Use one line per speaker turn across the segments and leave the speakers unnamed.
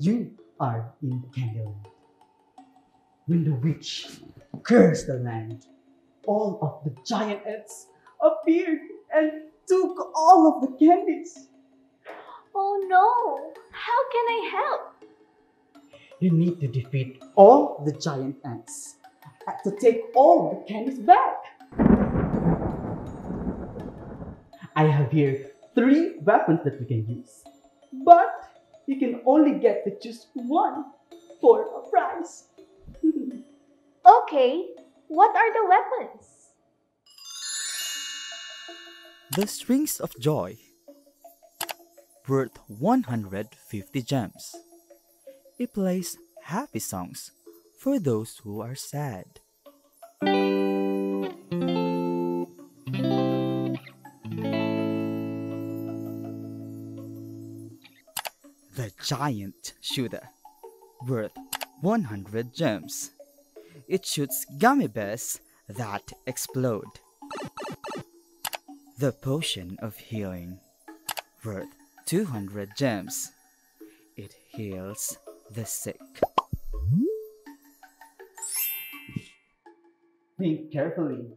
You are in Candyland. When the witch cursed the land, all of the giant ants appeared and took all of the candies.
Oh no! How can I help?
You need to defeat all the giant ants and to take all the candies back. I have here three weapons that we can use, but you can only get to choose one for a prize.
Okay, what are the weapons?
The Strings of Joy, worth 150 gems. It plays happy songs for those who are sad. Giant Shooter, worth 100 gems. It shoots gummy bears that explode. The Potion of Healing, worth 200 gems. It heals the sick.
Think carefully.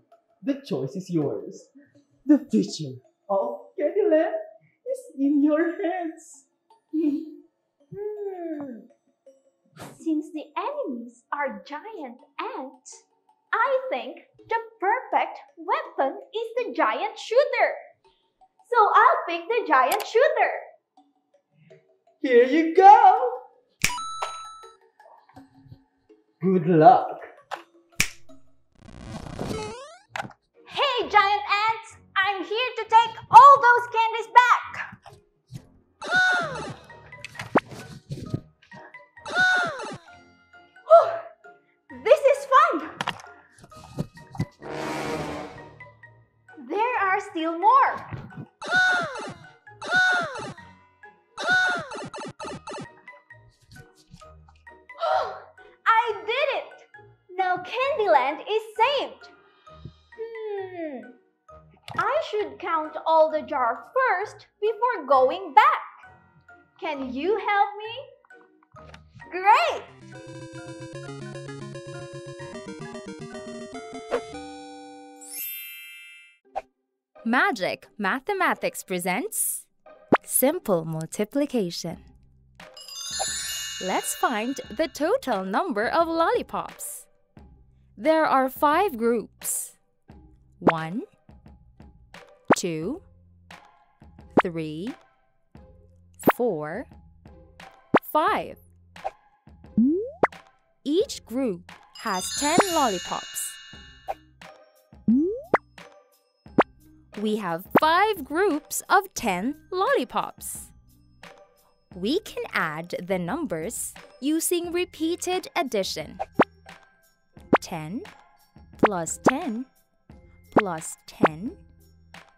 The choice is yours. The future of Candyland is in your hands.
Hmm. Since the enemies are giant ants, I think the perfect weapon is the giant shooter. So I'll pick the giant shooter.
Here you go. Good luck.
There more. I did it! Now Candyland is saved. Hmm. I should count all the jars first before going back. Can you help me? Great!
Magic Mathematics presents Simple Multiplication. Let's find the total number of lollipops. There are five groups. One, two, three, four, five. Each group has 10 lollipops. We have five groups of 10 lollipops. We can add the numbers using repeated addition. 10 plus 10 plus 10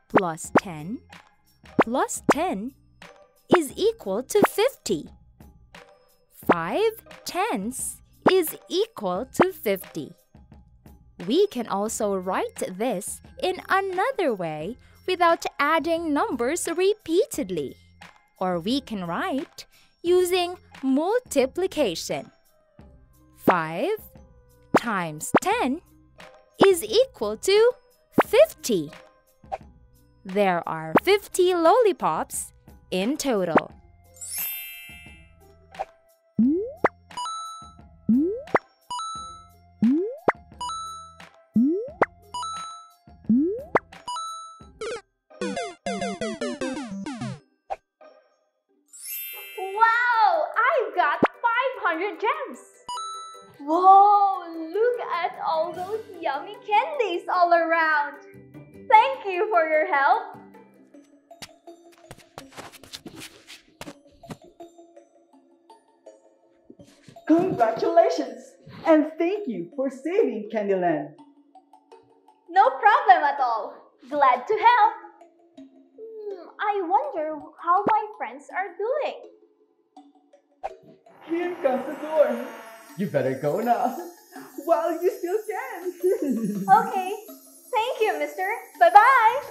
plus 10 plus 10 is equal to 50. 5 tenths is equal to 50. We can also write this in another way without adding numbers repeatedly. Or we can write using multiplication. 5 times 10 is equal to 50. There are 50 lollipops in total.
500 gems! Whoa! Look at all those yummy candies all around! Thank you for your help!
Congratulations and thank you for saving Candyland.
No problem at all. Glad to help. Hmm, I wonder how my friends are doing.
Here comes the door. You better go now while you still can.
Okay. Thank you, mister. Bye bye.